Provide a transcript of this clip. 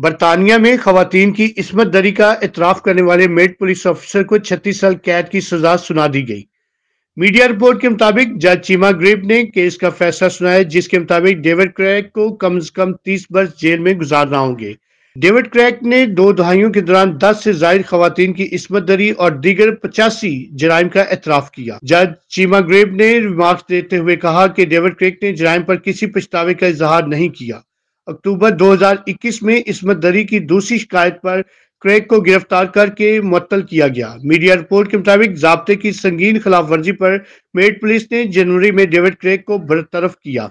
बरतानिया में खातन की इसमत दरी का इतराफ करने वाले मेट पुलिस ऑफिसर को छत्तीस साल कैद की सजा सुना दी गई। मीडिया रिपोर्ट के मुताबिक जज चीमा ग्रेप ने केस का फैसला सुनाया, जिसके मुताबिक डेविड क्रैक को कम से कम तीस वर्ष जेल में गुजारना होंगे। डेविड क्रैक ने दो दहाइयों के दौरान दस से जायद खातन की इसमत दरी और दीगर पचासी जराइम का एतराफ किया। जज चीमा ग्रेप ने रिमार्क देते हुए कहा कि डेविड क्रैक ने जराइम पर किसी पछतावे का इजहार नहीं किया। अक्टूबर 2021 में इसमत दरी की दूसरी शिकायत पर क्रेक को गिरफ़्तार करके मुअत्तल किया गया। मीडिया रिपोर्ट के मुताबिक जबते की संगीन खिलाफ वर्जी पर मेट पुलिस ने जनवरी में डेविड क्रेक को बरतरफ किया।